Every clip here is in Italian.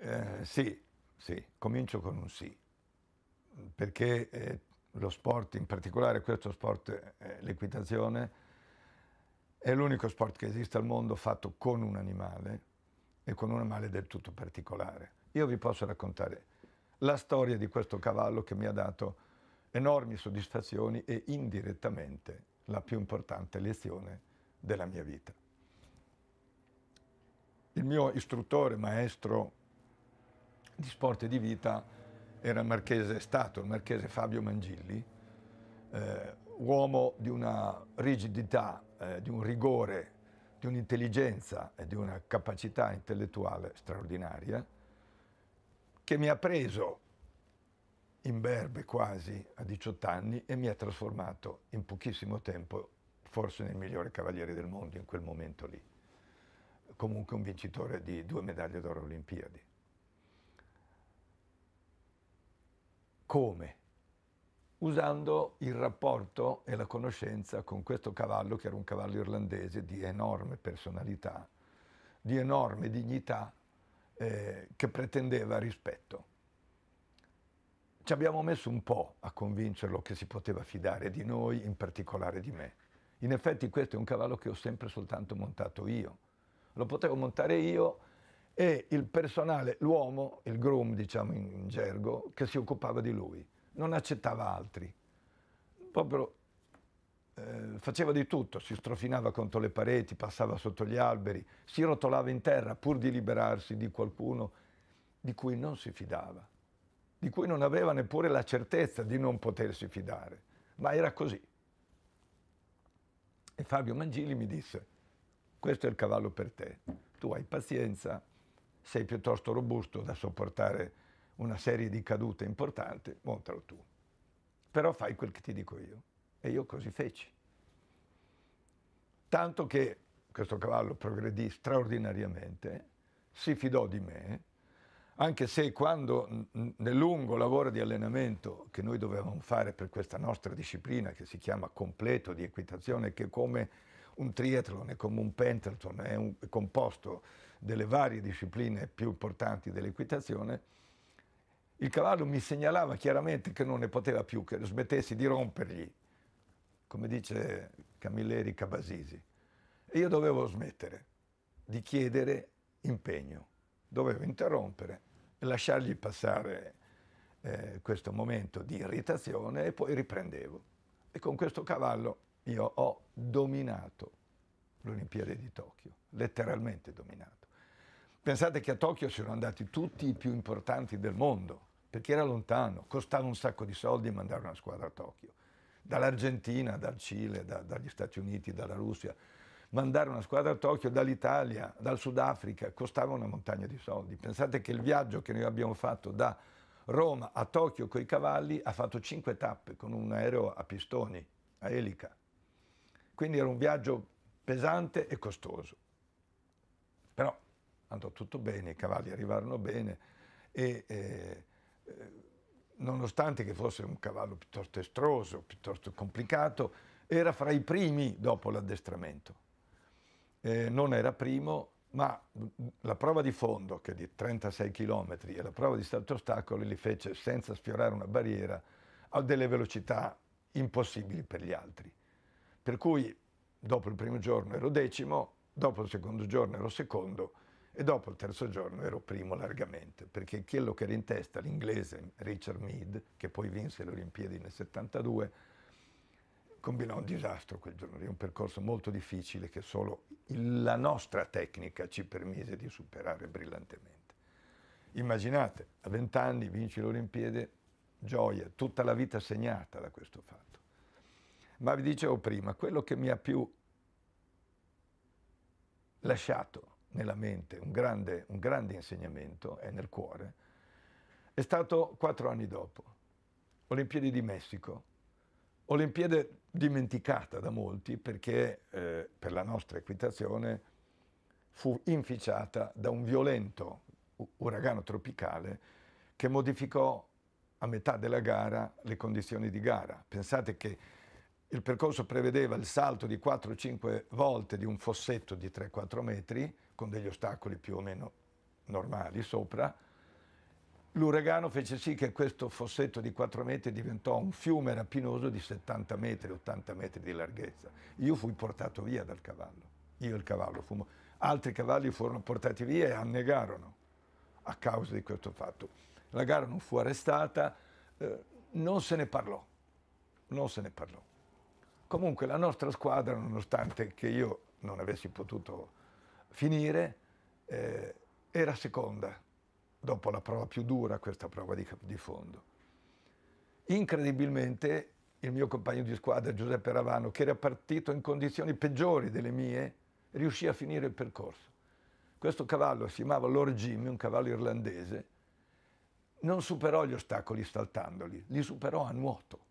Eh, sì, sì, comincio con un sì, perché eh, lo sport, in particolare questo sport, eh, l'equitazione, è l'unico sport che esiste al mondo fatto con un animale e con un animale del tutto particolare. Io vi posso raccontare la storia di questo cavallo che mi ha dato enormi soddisfazioni e indirettamente la più importante lezione della mia vita. Il mio istruttore, maestro di sport e di vita era il marchese, stato il marchese Fabio Mangilli, eh, uomo di una rigidità, eh, di un rigore, di un'intelligenza e di una capacità intellettuale straordinaria, che mi ha preso in berbe quasi a 18 anni e mi ha trasformato in pochissimo tempo forse nel migliore cavaliere del mondo in quel momento lì. Comunque un vincitore di due medaglie d'oro Olimpiadi. Come? Usando il rapporto e la conoscenza con questo cavallo che era un cavallo irlandese di enorme personalità, di enorme dignità, eh, che pretendeva rispetto. Ci abbiamo messo un po' a convincerlo che si poteva fidare di noi, in particolare di me. In effetti questo è un cavallo che ho sempre soltanto montato io. Lo potevo montare io e il personale, l'uomo, il groom diciamo in gergo, che si occupava di lui. Non accettava altri. Proprio eh, faceva di tutto, si strofinava contro le pareti, passava sotto gli alberi, si rotolava in terra pur di liberarsi di qualcuno di cui non si fidava, di cui non aveva neppure la certezza di non potersi fidare, ma era così. E Fabio Mangili mi disse, questo è il cavallo per te, tu hai pazienza, sei piuttosto robusto da sopportare una serie di cadute importanti, montalo tu. Però fai quel che ti dico io. E io così feci. Tanto che questo cavallo progredì straordinariamente, si fidò di me, anche se quando nel lungo lavoro di allenamento che noi dovevamo fare per questa nostra disciplina che si chiama completo di equitazione, che come un triathlon, è come un pentathlon, è, un, è composto delle varie discipline più importanti dell'equitazione, il cavallo mi segnalava chiaramente che non ne poteva più, che smettessi di rompergli, come dice Camilleri Cabasisi. E io dovevo smettere di chiedere impegno, dovevo interrompere e lasciargli passare eh, questo momento di irritazione e poi riprendevo. E con questo cavallo io ho dominato l'Olimpiade di Tokyo, letteralmente dominato. Pensate che a Tokyo sono andati tutti i più importanti del mondo, perché era lontano, costava un sacco di soldi mandare una squadra a Tokyo. Dall'Argentina, dal Cile, da, dagli Stati Uniti, dalla Russia, mandare una squadra a Tokyo dall'Italia, dal Sudafrica, costava una montagna di soldi. Pensate che il viaggio che noi abbiamo fatto da Roma a Tokyo con i cavalli ha fatto cinque tappe con un aereo a pistoni, a elica. Quindi era un viaggio pesante e costoso. Andò tutto bene, i cavalli arrivarono bene e eh, eh, nonostante che fosse un cavallo piuttosto estroso, piuttosto complicato, era fra i primi dopo l'addestramento eh, non era primo, ma la prova di fondo, che è di 36 km, e la prova di salto ostacoli li fece senza sfiorare una barriera a delle velocità impossibili per gli altri. Per cui dopo il primo giorno ero decimo, dopo il secondo giorno ero secondo e dopo il terzo giorno ero primo largamente, perché quello che era in testa, l'inglese Richard Mead, che poi vinse le Olimpiadi nel 72, combinò un disastro quel giorno un percorso molto difficile che solo la nostra tecnica ci permise di superare brillantemente. Immaginate, a vent'anni vinci l'Olimpiade, gioia, tutta la vita segnata da questo fatto. Ma vi dicevo prima, quello che mi ha più lasciato nella mente un grande, un grande insegnamento e nel cuore è stato quattro anni dopo, Olimpiadi di Messico, Olimpiade dimenticata da molti perché eh, per la nostra equitazione fu inficiata da un violento uragano tropicale che modificò a metà della gara le condizioni di gara. Pensate che il percorso prevedeva il salto di 4-5 volte di un fossetto di 3-4 metri con degli ostacoli più o meno normali sopra, L'uragano fece sì che questo fossetto di 4 metri diventò un fiume rapinoso di 70 metri, 80 metri di larghezza. Io fui portato via dal cavallo, io e il cavallo fummo. Altri cavalli furono portati via e annegarono a causa di questo fatto. La gara non fu arrestata, eh, non se ne parlò, non se ne parlò. Comunque la nostra squadra, nonostante che io non avessi potuto finire, eh, era seconda dopo la prova più dura, questa prova di, di fondo. Incredibilmente il mio compagno di squadra Giuseppe Ravano, che era partito in condizioni peggiori delle mie, riuscì a finire il percorso. Questo cavallo si chiamava Lord Jimmy, un cavallo irlandese, non superò gli ostacoli saltandoli, li superò a nuoto.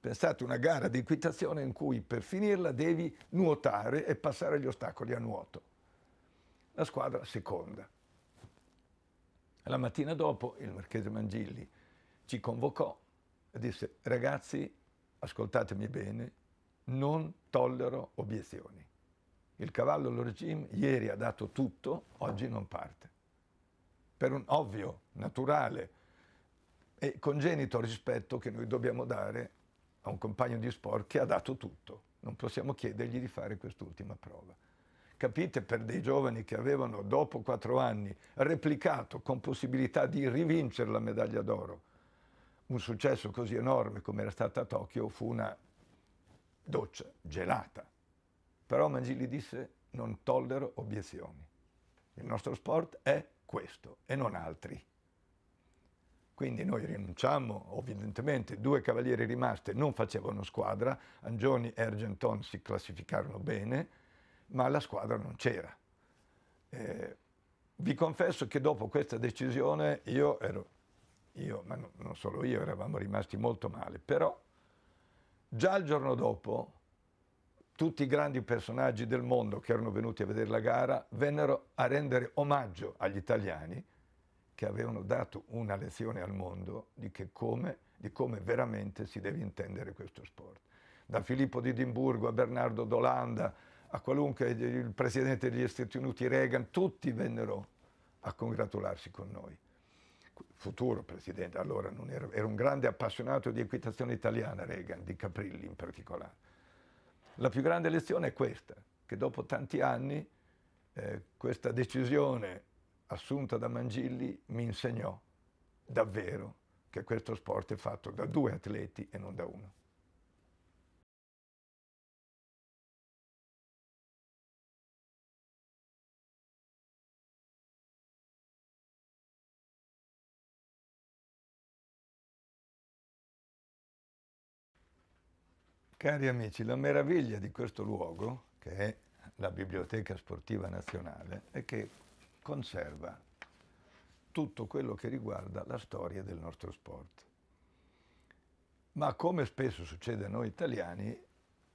Pensate una gara di equitazione in cui per finirla devi nuotare e passare gli ostacoli a nuoto. La squadra seconda. La mattina dopo il marchese Mangilli ci convocò e disse ragazzi ascoltatemi bene, non tollero obiezioni. Il cavallo Lord Jim ieri ha dato tutto, oggi non parte. Per un ovvio, naturale e congenito rispetto che noi dobbiamo dare a un compagno di sport che ha dato tutto. Non possiamo chiedergli di fare quest'ultima prova capite, per dei giovani che avevano dopo quattro anni replicato con possibilità di rivincere la medaglia d'oro, un successo così enorme come era stata a Tokyo fu una doccia gelata. Però Mangili disse non tollero obiezioni. Il nostro sport è questo e non altri. Quindi noi rinunciamo, evidentemente due cavalieri rimasti non facevano squadra, Angioni e Argenton si classificarono bene, ma la squadra non c'era. Eh, vi confesso che dopo questa decisione io ero, io, ma no, non solo io, eravamo rimasti molto male, però già il giorno dopo tutti i grandi personaggi del mondo che erano venuti a vedere la gara vennero a rendere omaggio agli italiani che avevano dato una lezione al mondo di, come, di come veramente si deve intendere questo sport. Da Filippo di Edimburgo a Bernardo d'Olanda, a qualunque il presidente degli Stati Uniti Reagan, tutti vennero a congratularsi con noi. Futuro presidente, allora era, era un grande appassionato di equitazione italiana Reagan, di Caprilli in particolare. La più grande lezione è questa, che dopo tanti anni eh, questa decisione assunta da Mangilli mi insegnò davvero che questo sport è fatto da due atleti e non da uno. Cari amici, la meraviglia di questo luogo, che è la Biblioteca Sportiva Nazionale, è che conserva tutto quello che riguarda la storia del nostro sport. Ma come spesso succede a noi italiani,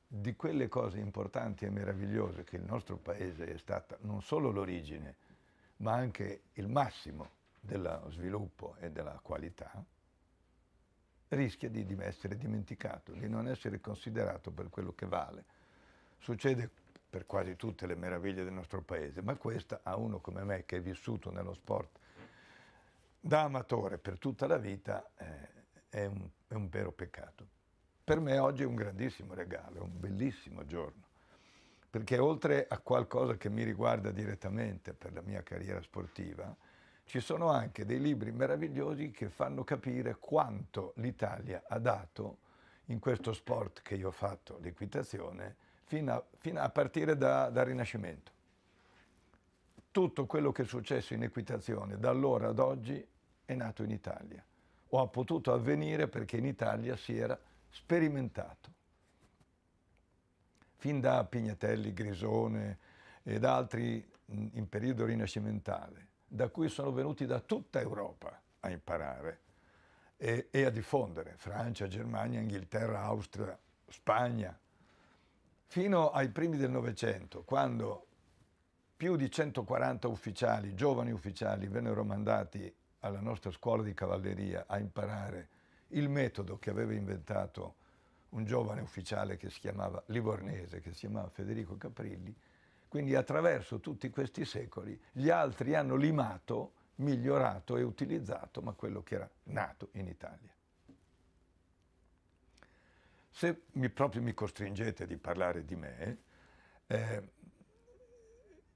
di quelle cose importanti e meravigliose che il nostro paese è stata non solo l'origine, ma anche il massimo dello sviluppo e della qualità, rischia di, di essere dimenticato, di non essere considerato per quello che vale. Succede per quasi tutte le meraviglie del nostro paese, ma questa a uno come me che è vissuto nello sport da amatore per tutta la vita eh, è, un, è un vero peccato. Per me oggi è un grandissimo regalo, è un bellissimo giorno, perché oltre a qualcosa che mi riguarda direttamente per la mia carriera sportiva, ci sono anche dei libri meravigliosi che fanno capire quanto l'Italia ha dato in questo sport che io ho fatto, l'equitazione, fino a, fino a partire da, dal Rinascimento. Tutto quello che è successo in equitazione da allora ad oggi è nato in Italia o ha potuto avvenire perché in Italia si era sperimentato. Fin da Pignatelli, Grisone ed altri in periodo rinascimentale da cui sono venuti da tutta Europa a imparare e, e a diffondere, Francia, Germania, Inghilterra, Austria, Spagna, fino ai primi del Novecento, quando più di 140 ufficiali, giovani ufficiali, vennero mandati alla nostra scuola di cavalleria a imparare il metodo che aveva inventato un giovane ufficiale che si chiamava Livornese, che si chiamava Federico Caprilli, quindi attraverso tutti questi secoli gli altri hanno limato migliorato e utilizzato, ma quello che era nato in Italia. Se mi, proprio mi costringete di parlare di me, eh,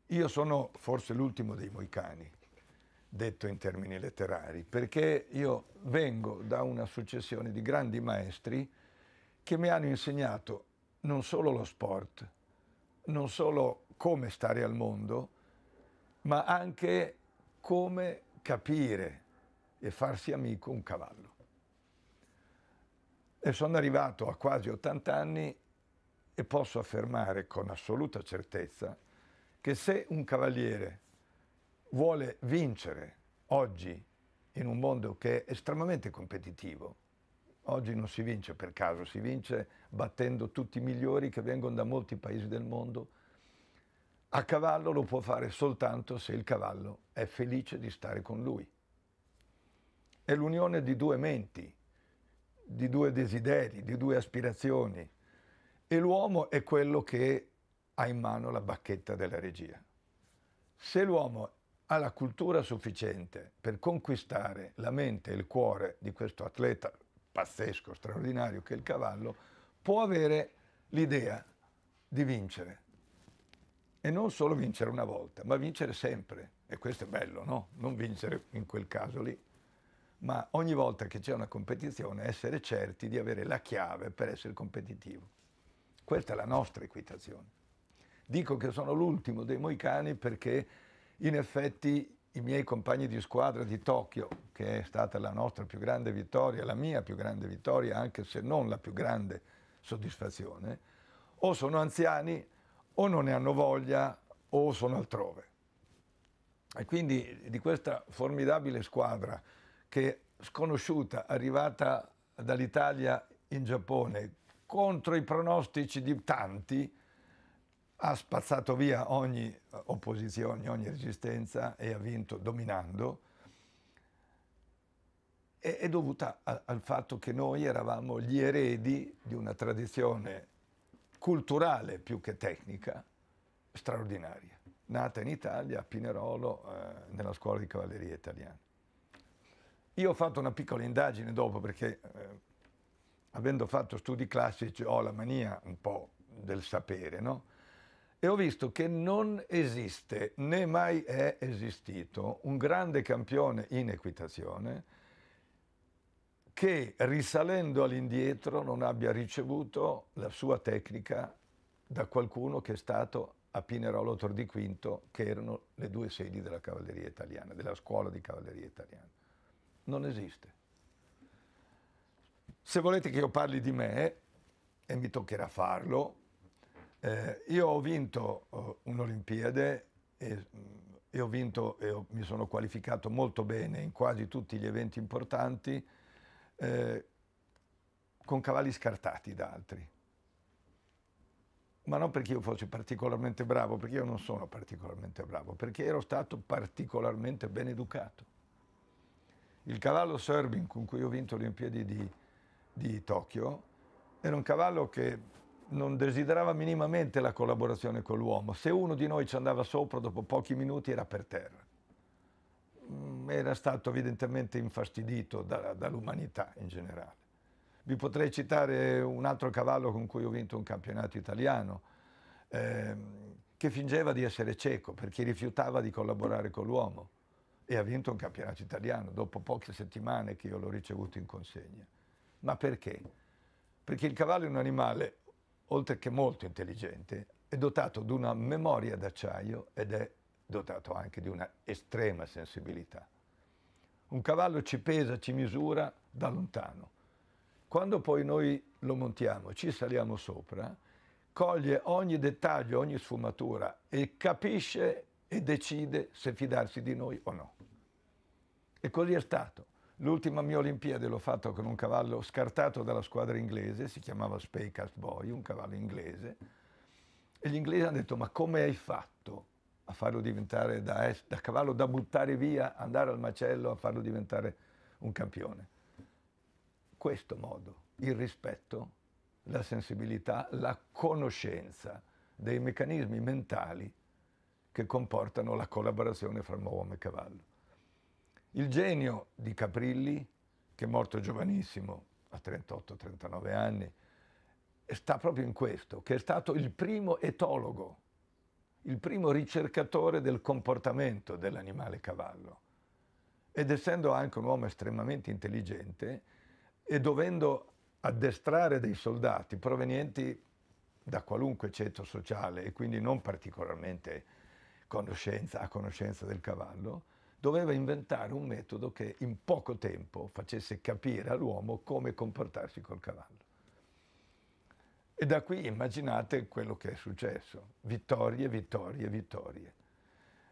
io sono forse l'ultimo dei moicani, detto in termini letterari, perché io vengo da una successione di grandi maestri che mi hanno insegnato non solo lo sport, non solo come stare al mondo, ma anche come capire e farsi amico un cavallo. E sono arrivato a quasi 80 anni e posso affermare con assoluta certezza che se un cavaliere vuole vincere oggi in un mondo che è estremamente competitivo, oggi non si vince per caso, si vince battendo tutti i migliori che vengono da molti paesi del mondo, a cavallo lo può fare soltanto se il cavallo è felice di stare con lui. È l'unione di due menti, di due desideri, di due aspirazioni. E l'uomo è quello che ha in mano la bacchetta della regia. Se l'uomo ha la cultura sufficiente per conquistare la mente e il cuore di questo atleta pazzesco, straordinario che è il cavallo, può avere l'idea di vincere. E non solo vincere una volta, ma vincere sempre. E questo è bello, no? Non vincere in quel caso lì, ma ogni volta che c'è una competizione essere certi di avere la chiave per essere competitivo. Questa è la nostra equitazione. Dico che sono l'ultimo dei moicani perché in effetti i miei compagni di squadra di Tokyo, che è stata la nostra più grande vittoria, la mia più grande vittoria, anche se non la più grande soddisfazione, o sono anziani o non ne hanno voglia o sono altrove. E quindi di questa formidabile squadra che sconosciuta, arrivata dall'Italia in Giappone, contro i pronostici di tanti, ha spazzato via ogni opposizione, ogni resistenza e ha vinto dominando, è, dovuta al fatto che noi eravamo gli eredi di una tradizione culturale più che tecnica straordinaria, nata in Italia, a Pinerolo, eh, nella scuola di cavalleria italiana. Io ho fatto una piccola indagine dopo perché, eh, avendo fatto studi classici, ho la mania un po' del sapere, no? e ho visto che non esiste né mai è esistito un grande campione in equitazione che risalendo all'indietro non abbia ricevuto la sua tecnica da qualcuno che è stato a Pinerolo Tor di Quinto, che erano le due sedi della cavalleria italiana, della scuola di cavalleria italiana. Non esiste. Se volete che io parli di me, e mi toccherà farlo, eh, io ho vinto uh, un'Olimpiade e, e, ho vinto e ho, mi sono qualificato molto bene in quasi tutti gli eventi importanti eh, con cavalli scartati da altri. Ma non perché io fossi particolarmente bravo, perché io non sono particolarmente bravo, perché ero stato particolarmente ben educato. Il cavallo Serbin con cui ho vinto le Olimpiadi di, di Tokyo era un cavallo che non desiderava minimamente la collaborazione con l'uomo. Se uno di noi ci andava sopra, dopo pochi minuti era per terra. Era stato evidentemente infastidito da, dall'umanità in generale. Vi potrei citare un altro cavallo con cui ho vinto un campionato italiano, ehm, che fingeva di essere cieco perché rifiutava di collaborare con l'uomo e ha vinto un campionato italiano dopo poche settimane che io l'ho ricevuto in consegna. Ma perché? Perché il cavallo è un animale oltre che molto intelligente, è dotato di una memoria d'acciaio ed è dotato anche di una estrema sensibilità. Un cavallo ci pesa, ci misura da lontano. Quando poi noi lo montiamo, ci saliamo sopra, coglie ogni dettaglio, ogni sfumatura e capisce e decide se fidarsi di noi o no. E così è stato. L'ultima mia Olimpiade l'ho fatta con un cavallo scartato dalla squadra inglese, si chiamava Spaycast Boy, un cavallo inglese, e gli inglesi hanno detto ma come hai fatto a farlo diventare da, da cavallo da buttare via, andare al macello a farlo diventare un campione? Questo modo, il rispetto, la sensibilità, la conoscenza dei meccanismi mentali che comportano la collaborazione fra uomo e cavallo. Il genio di Caprilli, che è morto giovanissimo, a 38-39 anni, sta proprio in questo, che è stato il primo etologo, il primo ricercatore del comportamento dell'animale cavallo. Ed essendo anche un uomo estremamente intelligente e dovendo addestrare dei soldati provenienti da qualunque ceto sociale e quindi non particolarmente conoscenza, a conoscenza del cavallo, doveva inventare un metodo che in poco tempo facesse capire all'uomo come comportarsi col cavallo. E da qui immaginate quello che è successo, vittorie, vittorie, vittorie.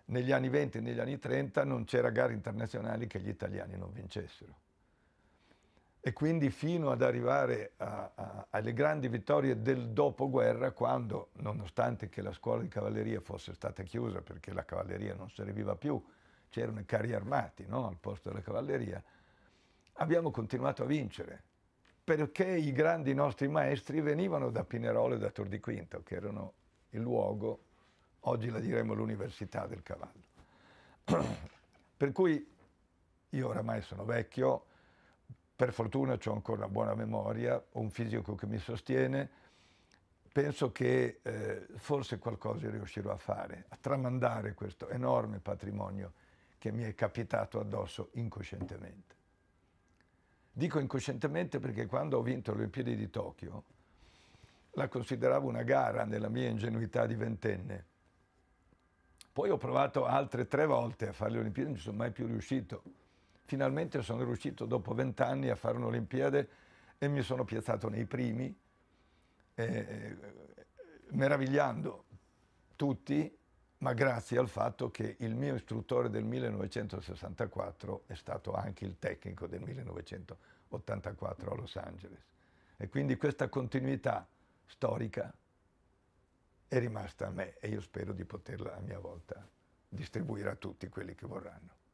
Negli anni 20 e negli anni 30 non c'era gare internazionali che gli italiani non vincessero. E quindi fino ad arrivare a, a, alle grandi vittorie del dopoguerra, quando, nonostante che la scuola di cavalleria fosse stata chiusa perché la cavalleria non serviva più, c'erano i carri armati no? al posto della cavalleria, abbiamo continuato a vincere perché i grandi nostri maestri venivano da Pinerolo e da Tor di Quinto, che erano il luogo, oggi la diremo l'università del cavallo. per cui io oramai sono vecchio, per fortuna ho ancora una buona memoria, ho un fisico che mi sostiene, penso che eh, forse qualcosa riuscirò a fare, a tramandare questo enorme patrimonio che mi è capitato addosso incoscientemente. Dico incoscientemente perché quando ho vinto le Olimpiadi di Tokyo la consideravo una gara nella mia ingenuità di ventenne. Poi ho provato altre tre volte a fare le Olimpiadi, non ci sono mai più riuscito. Finalmente sono riuscito dopo vent'anni a fare un'Olimpiade e mi sono piazzato nei primi, eh, meravigliando tutti ma grazie al fatto che il mio istruttore del 1964 è stato anche il tecnico del 1984 a Los Angeles. E quindi questa continuità storica è rimasta a me e io spero di poterla a mia volta distribuire a tutti quelli che vorranno.